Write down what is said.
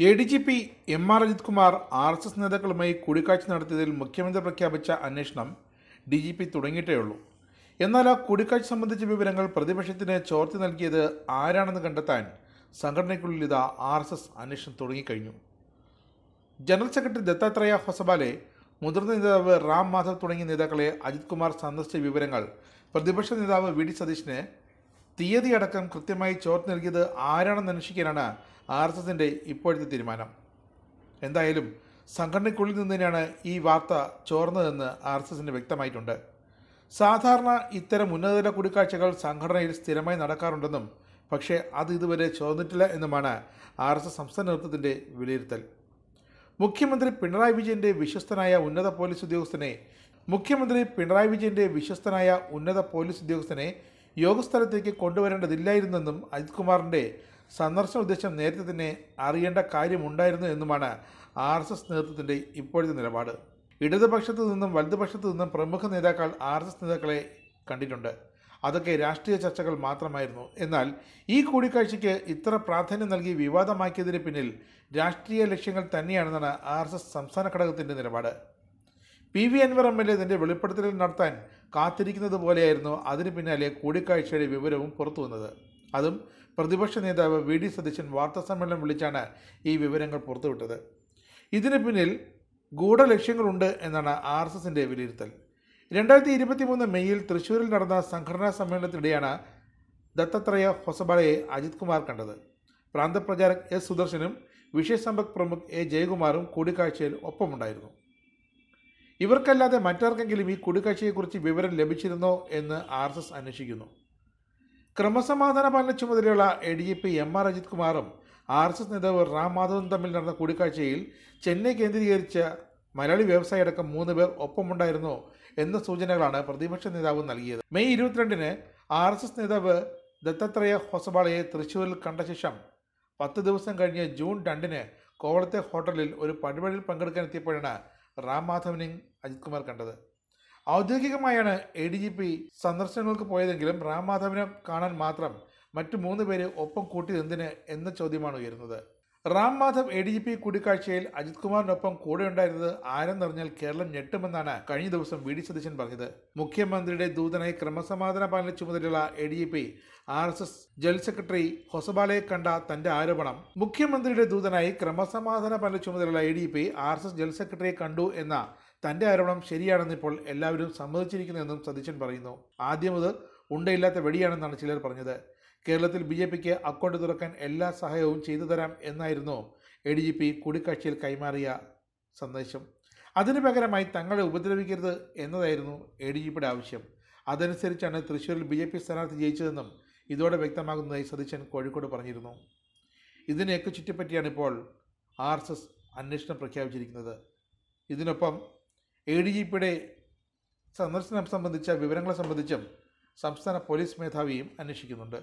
A D G P M R Ajith Kumar R S S നേതാക്കളുമായി കൂടിക്കാഴ്ച നടത്തിയതിൽ മുഖ്യമന്ത്രി പ്രഖ്യാപിച്ച അന്വേഷണം ഡി ജി പി തുടങ്ങിയിട്ടേ ഉള്ളൂ എന്നാൽ ആ കൂടിക്കാഴ്ച സംബന്ധിച്ച വിവരങ്ങൾ പ്രതിപക്ഷത്തിന് ചോർത്തി നൽകിയത് ആരാണെന്ന് കണ്ടെത്താൻ സംഘടനയ്ക്കുള്ളിൽ ഇതാ ആർ എസ് എസ് അന്വേഷണം തുടങ്ങിക്കഴിഞ്ഞു. ജനറൽ സെക്രട്ടറി ദത്താത്രേയ ഹൊസബാലെ മുതിർന്ന നേതാവ് റാം മാധവ് തുടങ്ങിയ നേതാക്കളെ അജിത് കുമാർ സന്ദർശിച്ച വിവരങ്ങൾ പ്രതിപക്ഷ നേതാവ് വി ഡി സതീഷിന് തീയതി അടക്കം കൃത്യമായി ചോർത്ത് നൽകിയത് ആരാണെന്ന് അന്വേഷിക്കാനാണ് ആർ എസ് എസിന്റെ ഇപ്പോഴത്തെ തീരുമാനം. എന്തായാലും സംഘടനയ്ക്കുള്ളിൽ നിന്ന് തന്നെയാണ് ഈ വാർത്ത ചോർന്നതെന്ന് ആർ എസ് എസിന് വ്യക്തമായിട്ടുണ്ട്. സാധാരണ ഇത്തരം ഉന്നതതല കൂടിക്കാഴ്ചകൾ സംഘടനയിൽ സ്ഥിരമായി നടക്കാറുണ്ടെന്നും പക്ഷേ അത് ഇതുവരെ ചോർന്നിട്ടില്ല എന്നുമാണ് ആർ എസ് എസ് സംസ്ഥാന നേതൃത്വത്തിന്റെ വിലയിരുത്തൽ. മുഖ്യമന്ത്രി പിണറായി വിജയന്റെ വിശ്വസ്തനായ ഉന്നത പോലീസ് ഉദ്യോഗസ്ഥനെ മുഖ്യമന്ത്രി പിണറായി വിജയന്റെ വിശ്വസ്തനായ ഉന്നത പോലീസ് ഉദ്യോഗസ്ഥനെ യോഗസ്ഥലത്തേക്ക് കൊണ്ടുവരേണ്ടതില്ലായിരുന്നെന്നും അജിത് കുമാറിന്റെ സന്ദർശന ഉദ്ദേശം നേരത്തെ തന്നെ അറിയേണ്ട കാര്യമുണ്ടായിരുന്നു എന്നുമാണ് ആർ എസ് എസ് നേതൃത്വത്തിന്റെ ഇപ്പോഴത്തെ നിലപാട്. ഇടതുപക്ഷത്തു നിന്നും വലതുപക്ഷത്തു നിന്നും പ്രമുഖ നേതാക്കൾ ആർ എസ് എസ് നേതാക്കളെ കണ്ടിട്ടുണ്ട്. അതൊക്കെ രാഷ്ട്രീയ ചർച്ചകൾ മാത്രമായിരുന്നു. എന്നാൽ ഈ കൂടിക്കാഴ്ചയ്ക്ക് ഇത്ര പ്രാധാന്യം നൽകി വിവാദമാക്കിയതിന് പിന്നിൽ രാഷ്ട്രീയ ലക്ഷ്യങ്ങൾ തന്നെയാണെന്നാണ് ആർ എസ് എസ് സംസ്ഥാന ഘടകത്തിന്റെ നിലപാട്. P V Anvar M L A ഇതിന്റെ വെളിപ്പെടുത്തൽ നടത്താൻ കാത്തിരിക്കുന്നത് പോലെയായിരുന്നു അതിന് പിന്നാലെ കൂടിക്കാഴ്ചയുടെ വിവരവും പുറത്തു വന്നത്. അതും പ്രതിപക്ഷ നേതാവ് വി ഡി സതീശൻ വാർത്താസമ്മേളനം വിളിച്ചാണ് ഈ വിവരങ്ങൾ പുറത്തുവിട്ടത്. ഇതിന് പിന്നിൽ ഗൂഢലക്ഷ്യങ്ങളുണ്ട് എന്നാണ് ആർ എസ് എസിന്റെ വിലയിരുത്തൽ. രണ്ടായിരത്തി ഇരുപത്തി മൂന്ന് മെയ്യിൽ തൃശ്ശൂരിൽ നടന്ന സംഘടനാ സമ്മേളനത്തിനിടെയാണ് ദത്തത്രയ ഹൊസബാളയെ അജിത് കുമാർ കണ്ടത്. പ്രാന്തപ്രചാരക് എസ് സുദർശനും വിഷയസമ്പദ് പ്രമുഖ് എ ജയകുമാറും കൂടിക്കാഴ്ചയിൽ ഒപ്പമുണ്ടായിരുന്നു. ഇവർക്കല്ലാതെ മറ്റാർക്കെങ്കിലും ഈ കൂടിക്കാഴ്ചയെക്കുറിച്ച് വിവരം ലഭിച്ചിരുന്നോ എന്ന് ആർ എസ് എസ് അന്വേഷിക്കുന്നു. ക്രമസമാധാന പാലന ചുമതലയുള്ള A D G P M R Ajith കുമാറും ആർ എസ് എസ് നേതാവ് റാം മാധവനും തമ്മിൽ നടന്ന കൂടിക്കാഴ്ചയിൽ ചെന്നൈ കേന്ദ്രീകരിച്ച മലയാളി വ്യവസായി അടക്കം മൂന്ന് പേർ ഒപ്പമുണ്ടായിരുന്നു എന്ന സൂചനകളാണ് പ്രതിപക്ഷ നേതാവ് നൽകിയത്. മെയ് ഇരുപത്തിരണ്ടിന് ആർ എസ് എസ് നേതാവ് ദത്തത്രയ ഹൊസബാളയെ തൃശ്ശൂരിൽ കണ്ട ശേഷം പത്ത് ദിവസം കഴിഞ്ഞ് ജൂൺ രണ്ടിന് കോവളത്തെ ഹോട്ടലിൽ ഒരു പരിപാടിയിൽ പങ്കെടുക്കാനെത്തിയപ്പോഴാണ് റാം മാധവനെയും അജിത് കുമാർ കണ്ടത്. ഔദ്യോഗികമായാണ് എ ഡി ജി പി സന്ദർശനങ്ങൾക്ക് പോയതെങ്കിലും റാം മാധവനെ കാണാൻ മാത്രം മറ്റു മൂന്ന് പേരെ ഒപ്പം കൂട്ടിയത് എന്തിന് എന്ന ചോദ്യമാണ് ഉയരുന്നത്. Ram Madhav A D G P കൂടിക്കാഴ്ചയിൽ അജിത് കുമാറിനൊപ്പം കൂടെ ഉണ്ടായിരുന്നത് ആരെന്നറിഞ്ഞാൽ കേരളം ഞെട്ടുമെന്നാണ് കഴിഞ്ഞ ദിവസം വി ഡി സതീശൻ പറഞ്ഞത്. മുഖ്യമന്ത്രിയുടെ ദൂതനായി ക്രമസമാധാന പാലന ചുമതലയുള്ള A D G P R S S general secretary ഹൊസബാലയെ കണ്ട തന്റെ ആരോപണം മുഖ്യമന്ത്രിയുടെ ദൂതനായി ക്രമസമാധാന പാലന ചുമതലയുള്ള A D G P R S S general സെക്രട്ടറിയെ കണ്ടു എന്ന തന്റെ ആരോപണം ശരിയാണെന്നിപ്പോൾ എല്ലാവരും സമ്മതിച്ചിരിക്കുന്നുവെന്നും സതീശൻ പറയുന്നു. ആദ്യം മുതൽ ഉണ്ടയില്ലാത്ത വെടിയാണെന്നാണ് ചിലർ പറഞ്ഞത്. കേരളത്തിൽ ബി ജെ പിക്ക് അക്കൗണ്ട് തുറക്കാൻ എല്ലാ സഹായവും ചെയ്തു തരാം എന്നായിരുന്നു എ ഡി ജി പി കൂടിക്കാഴ്ചയിൽ കൈമാറിയ സന്ദേശം. അതിനു പകരമായി തങ്ങളെ ഉപദ്രവിക്കരുത് എന്നതായിരുന്നു എ ഡി ജി പിയുടെ ആവശ്യം. അതനുസരിച്ചാണ് തൃശ്ശൂരിൽ ബി ജെ പി സ്ഥാനാർത്ഥി ജയിച്ചതെന്നും ഇതോടെ വ്യക്തമാകുന്നതായി സതീശൻ കോഴിക്കോട് പറഞ്ഞിരുന്നു. ഇതിനെയൊക്കെ ചുറ്റിപ്പറ്റിയാണ് ഇപ്പോൾ ആർ എസ് എസ് അന്വേഷണം പ്രഖ്യാപിച്ചിരിക്കുന്നത്. ഇതിനൊപ്പം എ ഡി ജി പിയുടെ സന്ദർശനം സംബന്ധിച്ച വിവരങ്ങളെ സംബന്ധിച്ചും സംസ്ഥാന പോലീസ് മേധാവിയും അന്വേഷിക്കുന്നുണ്ട്.